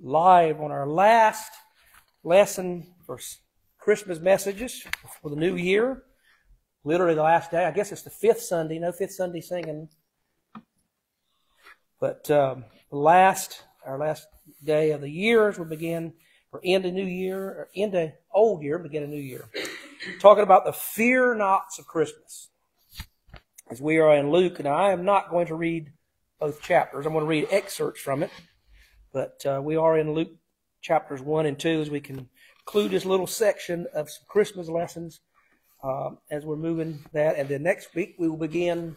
live on our last lesson for Christmas messages for the new year. Literally the last day. I guess it's the fifth Sunday. No fifth Sunday singing. But um, last, our last day of the year as we begin, or end a new year, or end a old year, begin a new year. Talking about the fear nots of Christmas. As we are in Luke, and I am not going to read both chapters. I'm going to read excerpts from it. But uh, we are in Luke chapters 1 and 2 as we conclude this little section of some Christmas lessons um, as we're moving that. And then next week we will begin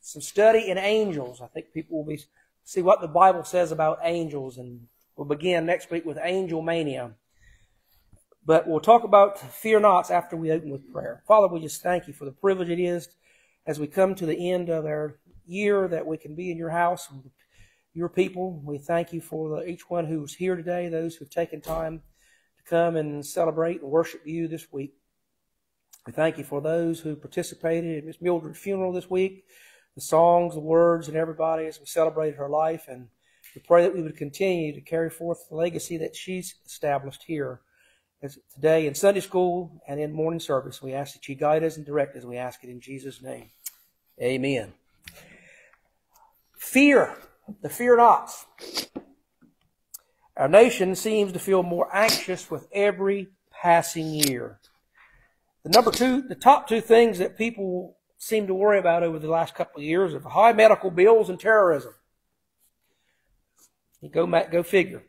some study in angels. I think people will be see what the Bible says about angels, and we'll begin next week with angel mania. But we'll talk about fear nots after we open with prayer. Father, we just thank you for the privilege it is as we come to the end of our year that we can be in your house your people. We thank you for the, each one who's here today, those who've taken time to come and celebrate and worship you this week. We thank you for those who participated in Miss Mildred's funeral this week, the songs, the words, and everybody as we celebrated her life. And we pray that we would continue to carry forth the legacy that she's established here as today in Sunday school and in morning service. We ask that you guide us and direct us. We ask it in Jesus' name. Amen. Fear the fear nots. Our nation seems to feel more anxious with every passing year. The number two, the top two things that people seem to worry about over the last couple of years are high medical bills and terrorism. You go, go figure.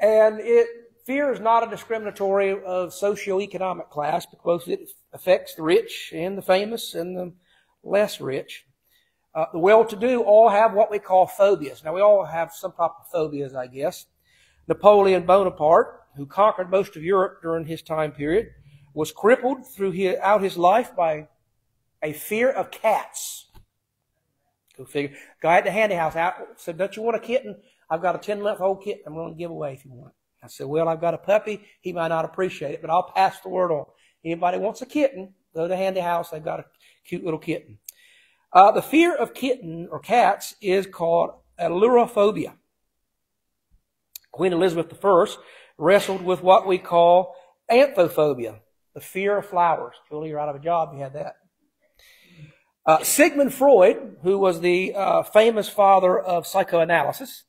And it, fear is not a discriminatory of socioeconomic class because it affects the rich and the famous and the less rich. Uh, the well-to-do all have what we call phobias. Now, we all have some type of phobias, I guess. Napoleon Bonaparte, who conquered most of Europe during his time period, was crippled throughout his life by a fear of cats. Go figure. Guy at the handy house out said, "Don't you want a kitten? I've got a ten-month-old kitten. I'm going to give away if you want." I said, "Well, I've got a puppy. He might not appreciate it, but I'll pass the word on. Anybody wants a kitten? Go to the handy house. They've got a cute little kitten." Uh, the fear of kitten or cats is called ailurophobia. Queen Elizabeth I wrestled with what we call anthophobia, the fear of flowers. Julie, you're out of a job. You had that. Uh, Sigmund Freud, who was the uh, famous father of psychoanalysis,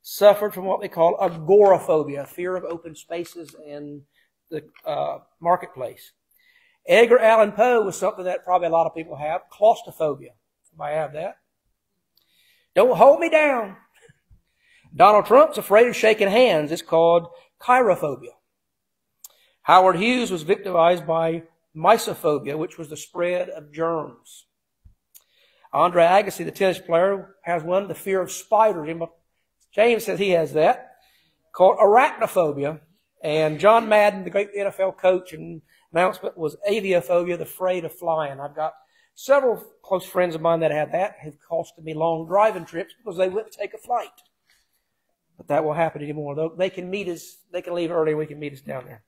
suffered from what they call agoraphobia, fear of open spaces and the uh, marketplace. Edgar Allan Poe was something that probably a lot of people have, claustrophobia. I have that. Don't hold me down. Donald Trump's afraid of shaking hands. It's called chirophobia. Howard Hughes was victimized by mysophobia, which was the spread of germs. Andre Agassi, the tennis player, has one, the fear of spiders. James says he has that, called arachnophobia. And John Madden, the great NFL coach and announcement was aviophobia, the afraid of flying. I've got Several close friends of mine that have that have costed me long driving trips because they to take a flight. But that won't happen anymore. Though they can meet us, they can leave early, we can meet us down there.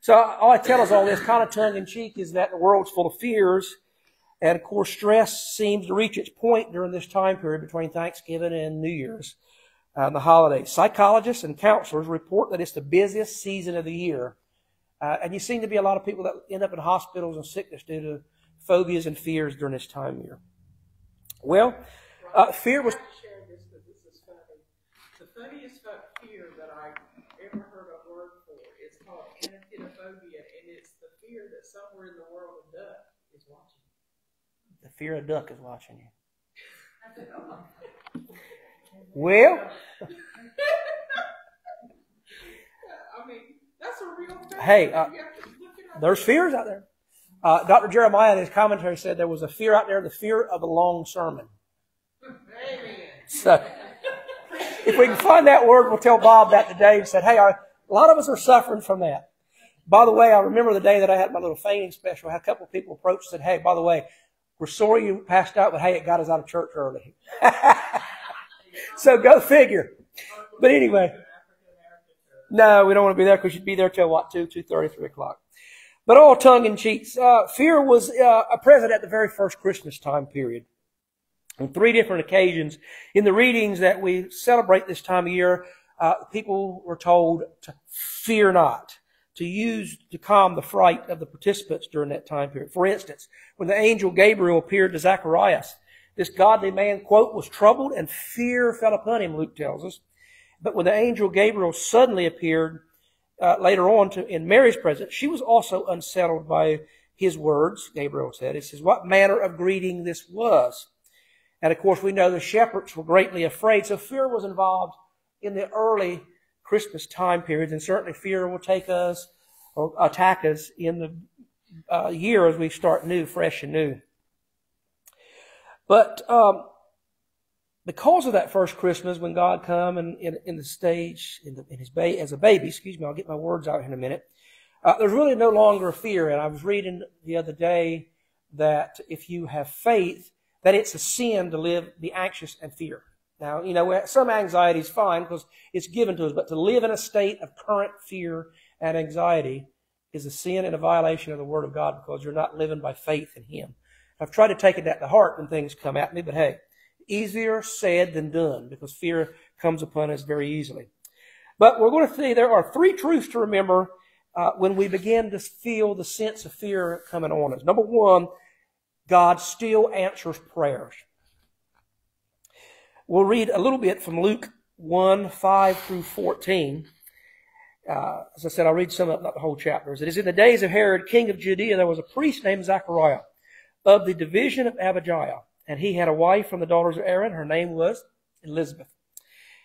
So all I tell us all this kind of tongue in cheek is that the world's full of fears. And of course, stress seems to reach its point during this time period between Thanksgiving and New Year's, uh, the holidays. Psychologists and counselors report that it's the busiest season of the year. Uh, and you seem to be a lot of people that end up in hospitals and sickness due to phobias and fears during this time here? Well, uh, fear was. The funniest fear that I ever heard a word for is called anatidaephobia, and it's the fear that somewhere in the world a duck is watching The fear a duck is watching you. well. I mean, that's a real thing. Hey, uh, there's fears out there. Uh, Dr. Jeremiah in his commentary said there was a fear out there, the fear of a long sermon. Amen. So, if we can find that word, we'll tell Bob that today and said, hey, a lot of us are suffering from that. By the way, I remember the day that I had my little fainting special. I had a couple of people approach and said, hey, by the way, we're sorry you passed out, but hey, it got us out of church early. so go figure. But anyway, no, we don't want to be there because you'd be there till what, 2, 2.30, 3 o'clock. But all tongue in cheek, uh, fear was uh, present at the very first Christmas time period. On three different occasions in the readings that we celebrate this time of year, uh, people were told to fear not, to use to calm the fright of the participants during that time period. For instance, when the angel Gabriel appeared to Zacharias, this godly man, quote, was troubled and fear fell upon him, Luke tells us. But when the angel Gabriel suddenly appeared uh, later on to, in Mary's presence, she was also unsettled by his words, Gabriel said. It says, what manner of greeting this was. And of course, we know the shepherds were greatly afraid, so fear was involved in the early Christmas time periods, and certainly fear will take us or attack us in the uh, year as we start new, fresh and new. But um, because of that first Christmas, when God come and in, in the stage in, the, in his ba- as a baby, excuse me, I'll get my words out in a minute. Uh, there's really no longer a fear, and I was reading the other day that if you have faith, that it's a sin to live, be anxious and fear. Now, you know, some anxiety is fine because it's given to us, but to live in a state of current fear and anxiety is a sin and a violation of the Word of God because you're not living by faith in Him. I've tried to take it that the heart when things come at me, but hey, easier said than done because fear comes upon us very easily. But we're going to see there are three truths to remember uh, when we begin to feel the sense of fear coming on us. Number one, God still answers prayers. We'll read a little bit from Luke 1, 5 through 14. Uh, as I said, I'll read some of not the whole chapter. It is in the days of Herod, king of Judea, there was a priest named Zachariah of the division of Abijah. And he had a wife from the daughters of Aaron. Her name was Elizabeth.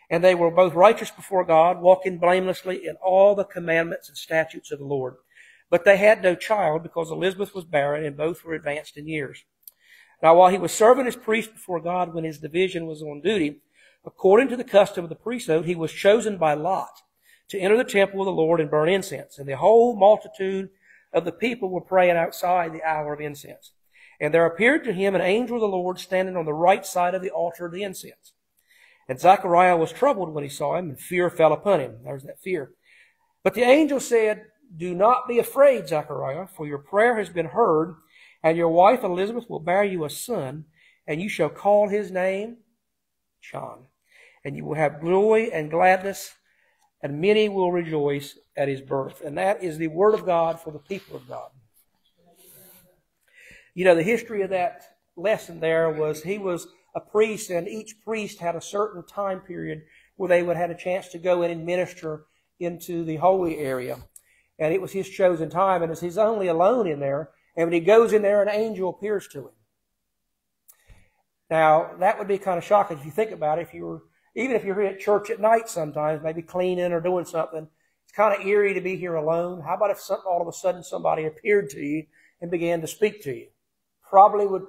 And they were both righteous before God, walking blamelessly in all the commandments and statutes of the Lord. But they had no child because Elizabeth was barren and both were advanced in years. Now while he was serving as priest before God when his division was on duty, according to the custom of the priesthood, he was chosen by Lot to enter the temple of the Lord and burn incense. And the whole multitude of the people were praying outside the hour of incense. And there appeared to him an angel of the Lord standing on the right side of the altar of the incense. And Zechariah was troubled when he saw him, and fear fell upon him. There's that fear. But the angel said, Do not be afraid, Zechariah, for your prayer has been heard, and your wife Elizabeth will bear you a son, and you shall call his name John. And you will have joy and gladness, and many will rejoice at his birth. And that is the word of God for the people of God. You know, the history of that lesson there was he was a priest, and each priest had a certain time period where they would have a chance to go in and minister into the holy area. And it was his chosen time, and as he's only alone in there, and when he goes in there, an angel appears to him. Now, that would be kind of shocking if you think about it. If you were, even if you're here at church at night sometimes, maybe cleaning or doing something, it's kind of eerie to be here alone. How about if some, all of a sudden somebody appeared to you and began to speak to you? Probably would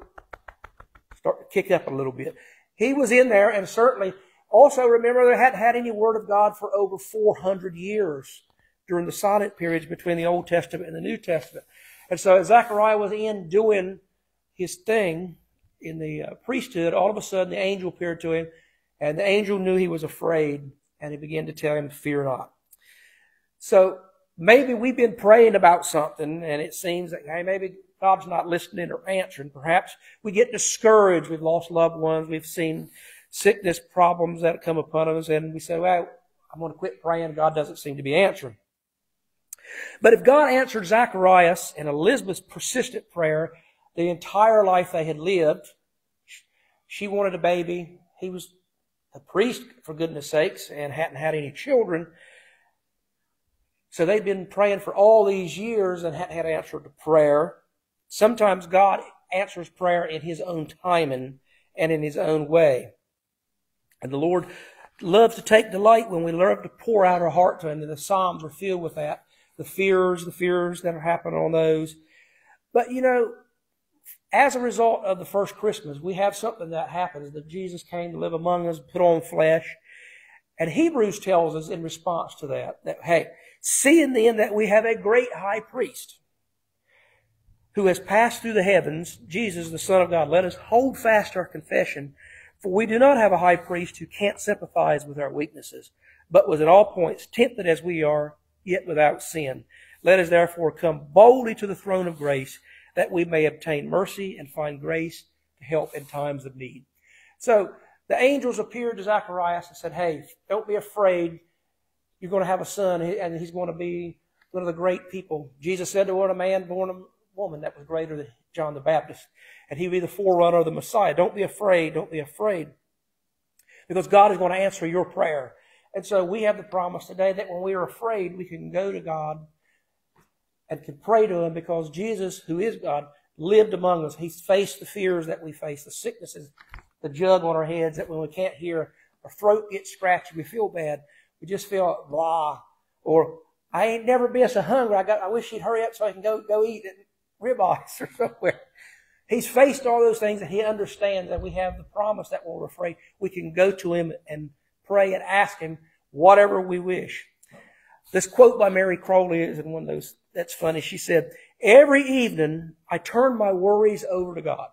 start to kick up a little bit. He was in there and certainly also remember they hadn't had any word of God for over 400 years during the silent periods between the Old Testament and the New Testament. And so Zechariah was in doing his thing in the uh, priesthood. All of a sudden the angel appeared to him and the angel knew he was afraid and he began to tell him, fear not. So maybe we've been praying about something and it seems that, hey, maybe God's not listening or answering. Perhaps we get discouraged. We've lost loved ones. We've seen sickness problems that come upon us and we say, well, I'm going to quit praying. God doesn't seem to be answering. But if God answered Zacharias and Elizabeth's persistent prayer, the entire life they had lived, she wanted a baby. He was a priest, for goodness sakes, and hadn't had any children. So they'd been praying for all these years and hadn't had an answer to prayer. Sometimes God answers prayer in His own timing and in His own way. And the Lord loves to take delight when we learn to pour out our heart to Him. And the Psalms are filled with that. The fears, the fears that are happening on those. But you know, as a result of the first Christmas, we have something that happens that Jesus came to live among us, put on flesh. And Hebrews tells us in response to that, that hey, seeing then that we have a great high priest who has passed through the heavens, Jesus, the Son of God. Let us hold fast our confession, for we do not have a high priest who can't sympathize with our weaknesses, but was at all points tempted as we are, yet without sin. Let us therefore come boldly to the throne of grace, that we may obtain mercy and find grace to help in times of need. So, the angels appeared to Zacharias and said, Hey, don't be afraid. you're going to have a son, and he's going to be one of the great people. Jesus said to wasn't a man born woman that was greater than John the Baptist, and he'd be the forerunner of the Messiah. Don't be afraid. Don't be afraid. Because God is going to answer your prayer. And so we have the promise today that when we are afraid, we can go to God and can pray to Him because Jesus, who is God, lived among us. He's faced the fears that we face, the sicknesses, the jug on our heads that when we can't hear, our throat gets scratchy, we feel bad. We just feel blah. Or I ain't never been so hungry. I got. I wish he'd hurry up so I can go go eat at ribeyes or somewhere. He's faced all those things and he understands that we have the promise that we're afraid we can go to him and pray and ask him whatever we wish. This quote by Mary Crowley is in one of those that's funny. She said, Every evening I turn my worries over to God.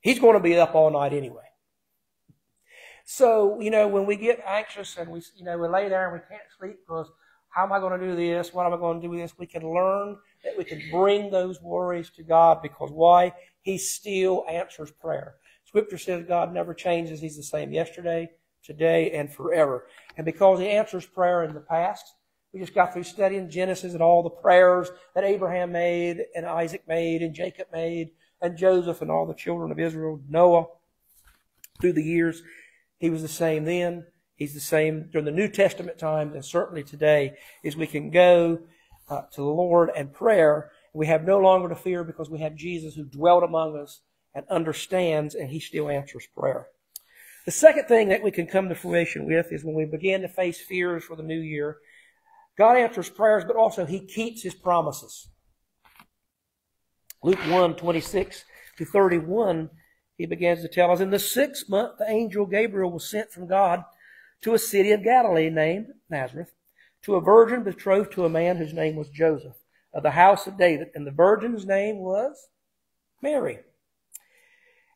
He's going to be up all night anyway. So, you know, when we get anxious and we, you know, we lay there and we can't sleep because how am I going to do this? What am I going to do with this? We can learn that we can bring those worries to God because why? He still answers prayer. Scripture says God never changes. He's the same yesterday, today, and forever. And because He answers prayer in the past, we just got through studying Genesis and all the prayers that Abraham made and Isaac made and Jacob made and Joseph and all the children of Israel, Noah, through the years. He was the same then. He's the same during the New Testament times and certainly today is we can go uh, to the Lord and prayer. We have no longer to fear because we have Jesus who dwelt among us and understands and he still answers prayer. The second thing that we can come to fruition with is when we begin to face fears for the new year. God answers prayers, but also he keeps his promises. Luke 1, 26 to 31 he begins to tell us, in the sixth month, the angel Gabriel was sent from God to a city of Galilee named Nazareth, to a virgin betrothed to a man whose name was Joseph, of the house of David, and the virgin's name was Mary.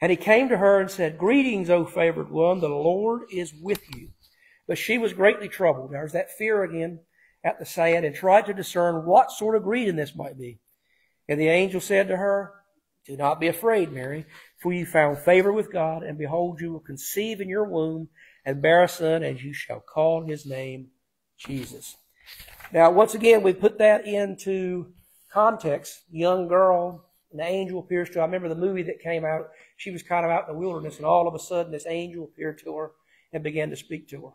And he came to her and said, Greetings, O favored one, the Lord is with you. But she was greatly troubled. There's that fear again at the saying, and tried to discern what sort of greeting this might be. And the angel said to her, Do not be afraid, Mary, for you found favor with God, and behold, you will conceive in your womb and bear a son, and you shall call his name Jesus. Now, once again, we put that into context. Young girl, an angel appears to her. I remember the movie that came out. She was kind of out in the wilderness, and all of a sudden, this angel appeared to her and began to speak to her.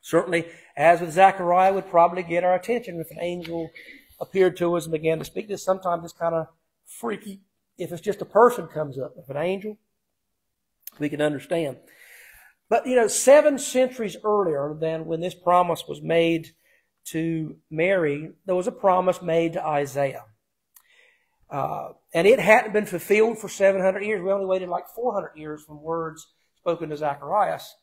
Certainly, as with Zechariah, would probably get our attention if an angel appeared to us and began to speak to us. Sometimes it's kind of freaky if it's just a person comes up, if an angel, we can understand. But, you know, seven centuries earlier than when this promise was made to Mary, there was a promise made to Isaiah. Uh, and it hadn't been fulfilled for 700 years. We only waited like 400 years from words spoken to Zacharias.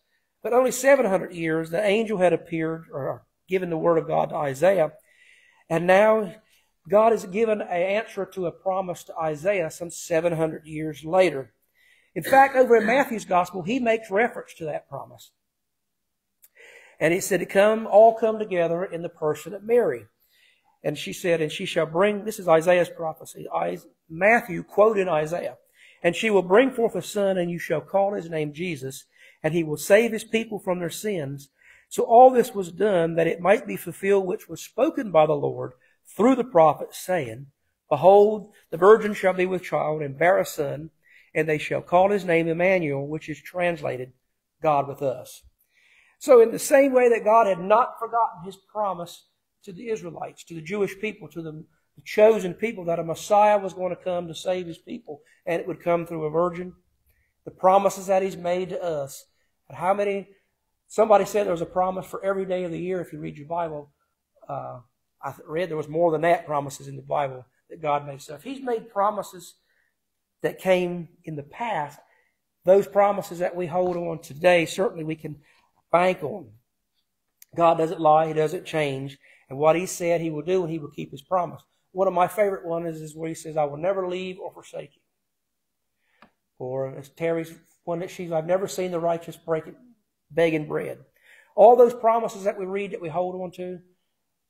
But only 700 years, the angel had appeared or given the word of God to Isaiah. And now God has given an answer to a promise to Isaiah some 700 years later. In fact, over in Matthew's gospel, he makes reference to that promise. And he said come, all come together in the person of Mary. And she said, and she shall bring, this is Isaiah's prophecy. Matthew quoted Isaiah. And she will bring forth a son, and you shall call his name Jesus, and he will save his people from their sins. So all this was done that it might be fulfilled which was spoken by the Lord through the prophet, saying, Behold, the virgin shall be with child and bear a son, and they shall call his name Emmanuel, which is translated God with us. So in the same way that God had not forgotten his promise to the Israelites, to the Jewish people, to the, chosen people, that a Messiah was going to come to save his people, and it would come through a virgin, the promises that he's made to us, and how many, somebody said there was a promise for every day of the year if you read your Bible. Uh, I read there was more than that promises in the Bible that God made. So He's made promises that came in the past, those promises that we hold on today, certainly we can bank on. God doesn't lie, He doesn't change. And what He said He will do, and He will keep His promise. One of my favorite ones is, where He says, I will never leave or forsake you. Or as Terry's one that she's, I've never seen the righteous break it, begging bread. All those promises that we read that we hold on to,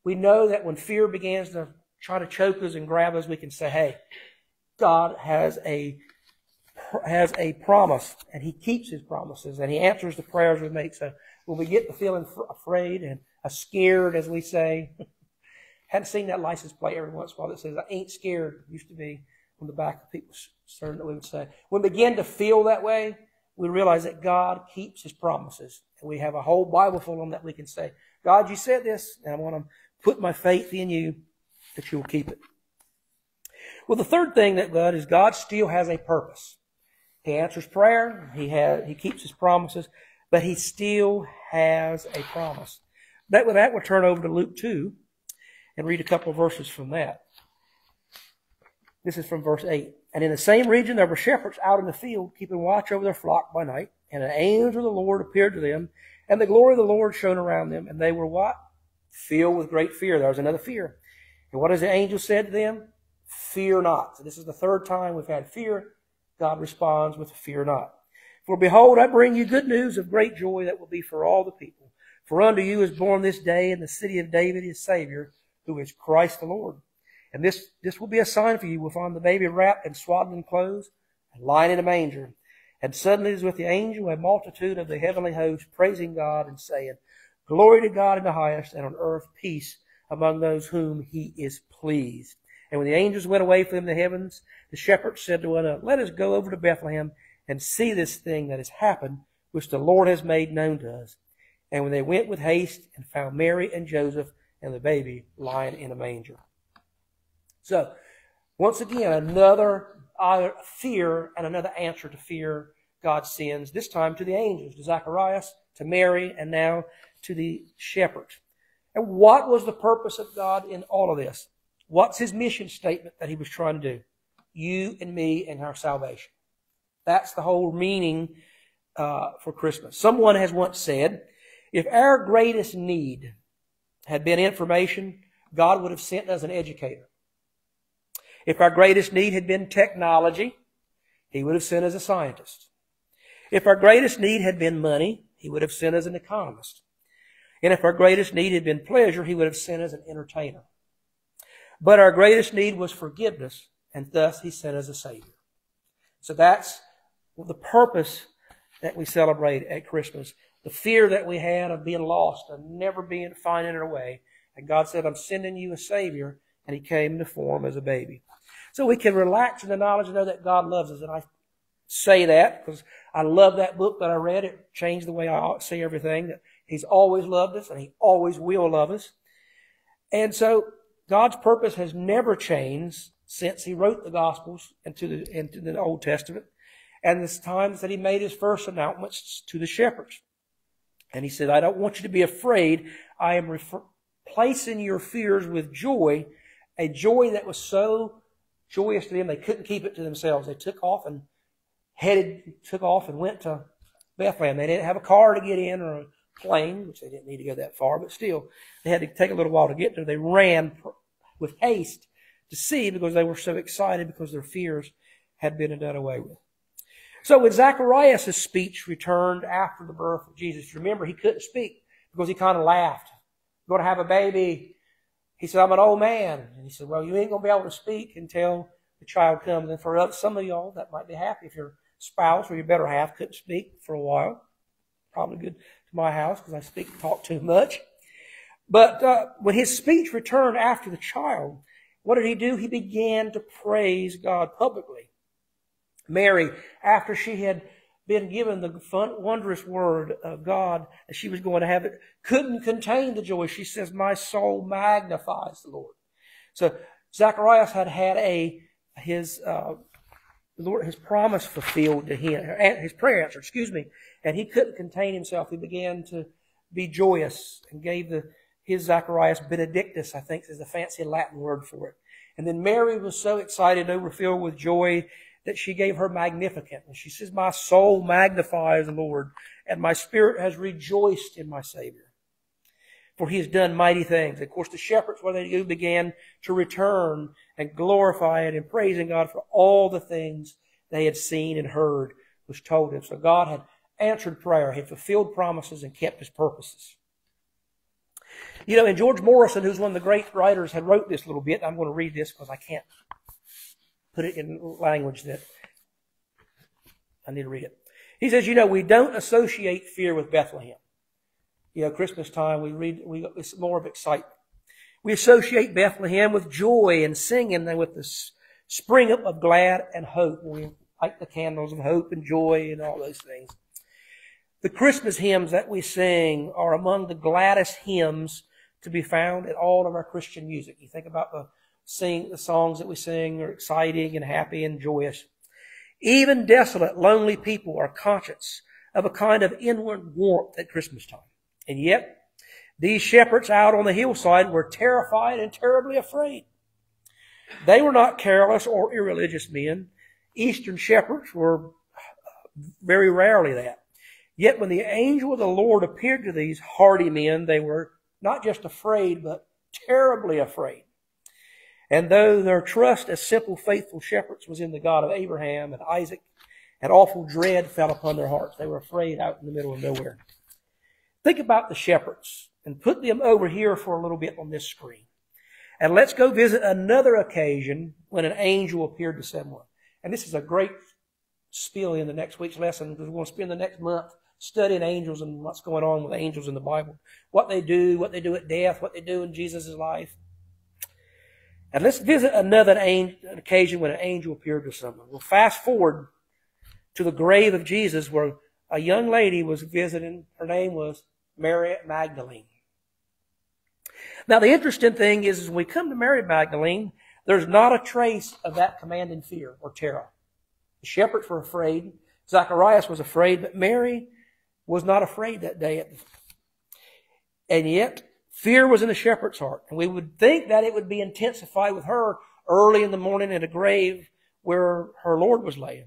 we know that when fear begins to try to choke us and grab us, we can say, hey, God has a has a promise and he keeps his promises and he answers the prayers we make. So when we get to feeling afraid and uh, scared, as we say. Hadn't seen that license plate every once in a while that says, I ain't scared. It used to be on the back of people's stern that we would say. When we begin to feel that way, we realize that God keeps his promises. And we have a whole Bible full of them that we can say, God, you said this, and I want to put my faith in you that you will keep it. Well, the third thing that God is God still has a purpose. He answers prayer, he has, he keeps his promises, but he still has a promise. That with that, we'll turn over to Luke 2 and read a couple of verses from that. This is from verse 8. And in the same region there were shepherds out in the field, keeping watch over their flock by night. And an angel of the Lord appeared to them, and the glory of the Lord shone around them, and they were what? Filled with great fear. There was another fear. And what has the angel said to them? Fear not. So this is the third time we've had fear. God responds with fear not. For behold, I bring you good news of great joy that will be for all the people. For unto you is born this day in the city of David his Savior, who is Christ the Lord. And this, this will be a sign for you. We'll find the baby wrapped and swaddled in clothes and lying in a manger. And suddenly is with the angel a multitude of the heavenly host praising God and saying, Glory to God in the highest, and on earth peace among those whom he is pleased. And when the angels went away from the heavens, the shepherds said to one another, Let us go over to Bethlehem and see this thing that has happened, which the Lord has made known to us. And when they went with haste and found Mary and Joseph and the baby lying in a manger. So, once again, another uh, fear and another answer to fear God sends, this time to the angels, to Zacharias, to Mary, and now to the shepherds. And what was the purpose of God in all of this? What's his mission statement that he was trying to do? You and me and our salvation. That's the whole meaning uh, for Christmas. Someone has once said, if our greatest need had been information, God would have sent us an educator. If our greatest need had been technology, He would have sent us a scientist. If our greatest need had been money, He would have sent us an economist. And if our greatest need had been pleasure, He would have sent us an entertainer. But our greatest need was forgiveness, and thus He sent us a Savior. So that's the purpose that we celebrate at Christmas. The fear that we had of being lost and never being finding our way. And God said, I'm sending you a Savior, and He came the form as a baby. So we can relax in the knowledge and know that God loves us. And I say that because I love that book that I read. It changed the way I see everything. He's always loved us and He always will love us. And so God's purpose has never changed since He wrote the Gospels into the, into the Old Testament and the times that He made His first announcements to the shepherds. And He said, I don't want you to be afraid. I am replacing your fears with joy, a joy that was so joyous to them they couldn't keep it to themselves. They took off and headed, took off and went to Bethlehem. They didn't have a car to get in or a plane, which they didn't need to go that far, but still, they had to take a little while to get there. They ran with haste to see because they were so excited because their fears had been done away with. So when Zacharias' speech returned after the birth of Jesus, remember he couldn't speak because he kind of laughed. Going to have a baby. He said, I'm an old man. And he said, well, you ain't going to be able to speak until the child comes. And for some of y'all, that might be happy if your spouse or your better half couldn't speak for a while. Probably good to my house because I speak talk too much. But uh, when his speech returned after the child, what did he do? He began to praise God publicly. Mary, after she had been given the fun, wondrous word of God that she was going to have it, couldn't contain the joy. She says, My soul magnifies the Lord. So Zacharias had had a his uh, Lord his promise fulfilled to him, his prayer answered, excuse me, and he couldn't contain himself. He began to be joyous and gave the his Zacharias Benedictus, I think is the fancy Latin word for it. And then Mary was so excited, overfilled with joy, that she gave her Magnificat. And she says, My soul magnifies the Lord, and my spirit has rejoiced in my Savior. For he has done mighty things. Of course, the shepherds, what they do, began to return and glorify it and praising God for all the things they had seen and heard was told them. So God had answered prayer, had fulfilled promises, and kept his purposes. You know, and George Morrison, who's one of the great writers, had wrote this little bit. I'm going to read this because I can't put it in language that I need to read it. He says, you know, we don't associate fear with Bethlehem. You know, Christmas time, we read, we, it's more of excitement. We associate Bethlehem with joy and singing and with the spring up of glad and hope. We light the candles of hope and joy and all those things. The Christmas hymns that we sing are among the gladdest hymns to be found in all of our Christian music. You think about the sing, the songs that we sing are exciting and happy and joyous. Even desolate, lonely people are conscious of a kind of inward warmth at Christmas time. And yet, these shepherds out on the hillside were terrified and terribly afraid. They were not careless or irreligious men. Eastern shepherds were very rarely that. Yet when the angel of the Lord appeared to these hardy men, they were not just afraid, but terribly afraid. And though their trust as simple, faithful shepherds was in the God of Abraham and Isaac, an awful dread fell upon their hearts. They were afraid out in the middle of nowhere. Think about the shepherds and put them over here for a little bit on this screen. And let's go visit another occasion when an angel appeared to someone. And this is a great spiel in the next week's lesson because we're going to spend the next month studying angels and what's going on with angels in the Bible. What they do, what they do at death, what they do in Jesus' life. And let's visit another occasion when an angel appeared to someone. We'll fast forward to the grave of Jesus where a young lady was visiting. Her name was Mary Magdalene. Now, the interesting thing is, when we come to Mary Magdalene, there's not a trace of that command commanding fear or terror. The shepherds were afraid. Zacharias was afraid, but Mary was not afraid that day. And yet, fear was in the shepherd's heart. And we would think that it would be intensified with her early in the morning at a grave where her Lord was laying.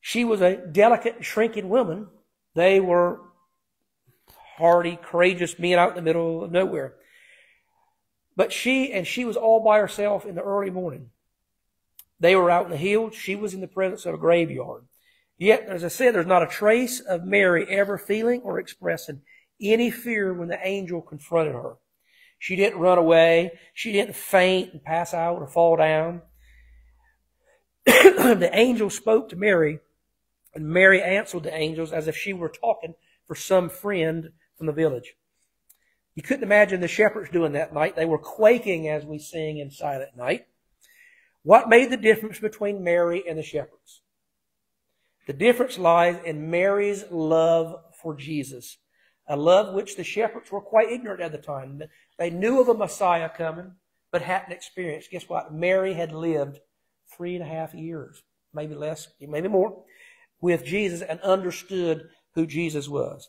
She was a delicate, shrinking woman. They were hardy, courageous men out in the middle of nowhere. But she, and she was all by herself in the early morning. They were out in the hills. She was in the presence of a graveyard. Yet, as I said, there's not a trace of Mary ever feeling or expressing any fear when the angel confronted her. She didn't run away. She didn't faint and pass out or fall down. the angel spoke to Mary, and Mary answered the angels as if she were talking for some friend from the village. You couldn't imagine the shepherds doing that night. They were quaking as we sing in Silent Night. What made the difference between Mary and the shepherds? The difference lies in Mary's love for Jesus, a love which the shepherds were quite ignorant at the time. They knew of a Messiah coming, but hadn't experienced. Guess what? Mary had lived three and a half years, maybe less, maybe more, with Jesus and understood who Jesus was.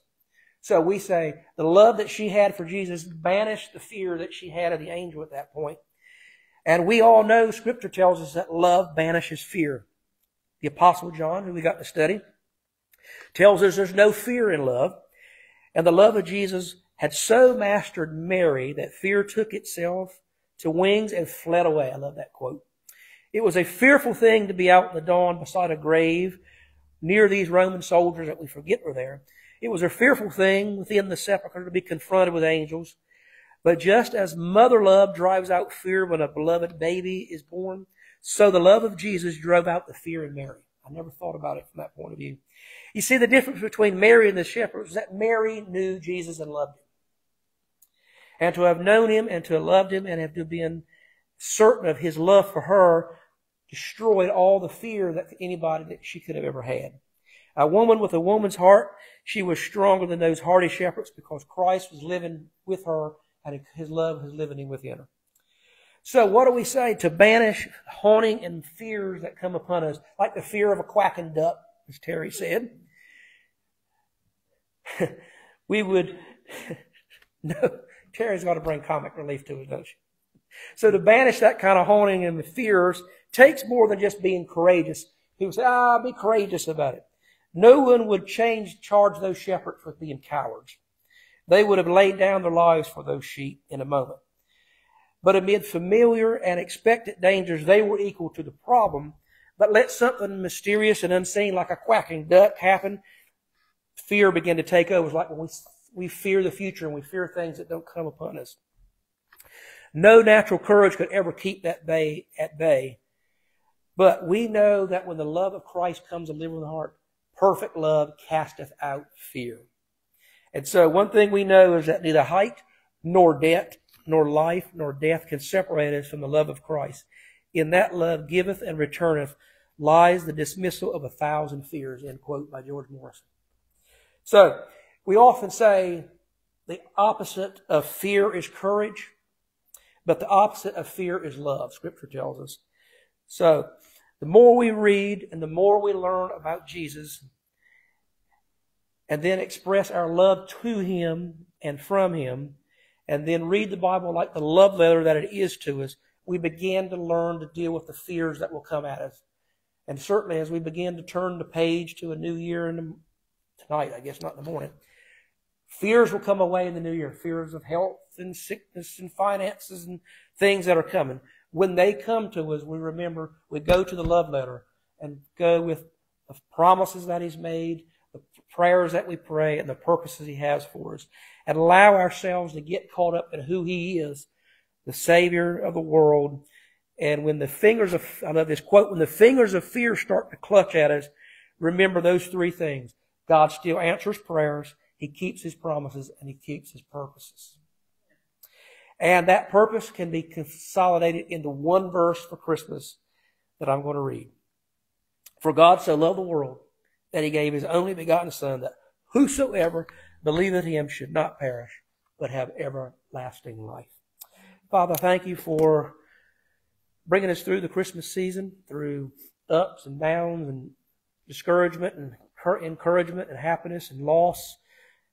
So we say the love that she had for Jesus banished the fear that she had of the angel at that point. And we all know scripture tells us that love banishes fear. The Apostle John, who we got to study, tells us there's no fear in love. And the love of Jesus had so mastered Mary that fear took itself to wings and fled away. I love that quote. It was a fearful thing to be out in the dawn beside a grave near these Roman soldiers that we forget were there. It was a fearful thing within the sepulchre to be confronted with angels. But just as mother love drives out fear when a beloved baby is born, so the love of Jesus drove out the fear in Mary. I never thought about it from that point of view. You see, the difference between Mary and the shepherds is that Mary knew Jesus and loved him. And to have known him and to have loved him and have to been certain of his love for her destroyed all the fear that anybody that she could have ever had. A woman with a woman's heart, she was stronger than those hardy shepherds because Christ was living with her and his love was living within her. So what do we say? To banish haunting and fears that come upon us, like the fear of a quacking duck, as Terry said. we would, no, Terry's got to bring comic relief to us, don't she? So to banish that kind of haunting and the fears takes more than just being courageous. People say, ah, be courageous about it. No one would change, charge those shepherds with being cowards. They would have laid down their lives for those sheep in a moment. But amid familiar and expected dangers, they were equal to the problem. But let something mysterious and unseen, like a quacking duck, happen, fear began to take over. Like when we, we fear the future and we fear things that don't come upon us. No natural courage could ever keep that bay at bay. But we know that when the love of Christ comes to live in the heart, perfect love casteth out fear. And so one thing we know is that neither height nor depth nor life nor death can separate us from the love of Christ. In that love giveth and returneth lies the dismissal of a thousand fears, end quote by George Morrison. So, we often say the opposite of fear is courage, but the opposite of fear is love, Scripture tells us. So, the more we read and the more we learn about Jesus, and then express our love to Him and from Him, and then read the Bible like the love letter that it is to us, we begin to learn to deal with the fears that will come at us. And certainly as we begin to turn the page to a new year in the, tonight, I guess not in the morning, fears will come away in the new year. Fears of health and sickness and finances and things that are coming. When they come to us, we remember, we go to the love letter and go with the promises that He's made, the prayers that we pray, and the purposes He has for us, and allow ourselves to get caught up in who He is, the Savior of the world, and when the fingers of, I love this quote, when the fingers of fear start to clutch at us, remember those three things. God still answers prayers, He keeps His promises, and He keeps His purposes. And that purpose can be consolidated into one verse for Christmas that I'm going to read. For God so loved the world that He gave His only begotten Son that whosoever believeth Him should not perish, but have everlasting life. Father, thank you for bringing us through the Christmas season, through ups and downs and discouragement and encouragement and happiness and loss.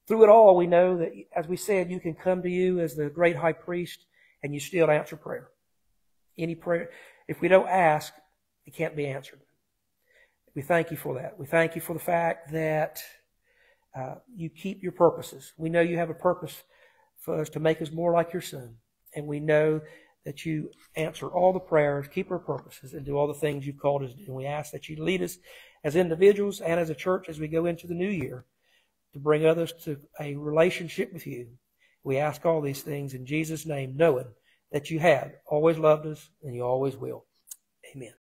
Through it all, we know that, as we said, you can come to you as the great high priest and you still answer prayer. Any prayer, if we don't ask, it can't be answered. We thank you for that. We thank you for the fact that uh, you keep your purposes. We know you have a purpose for us to make us more like your son. And we know that you answer all the prayers, keep our purposes, and do all the things you've called us to do. And we ask that you lead us as individuals and as a church as we go into the new year to bring others to a relationship with you. We ask all these things in Jesus' name, knowing that you have always loved us and you always will.